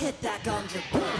hit that ganja boom.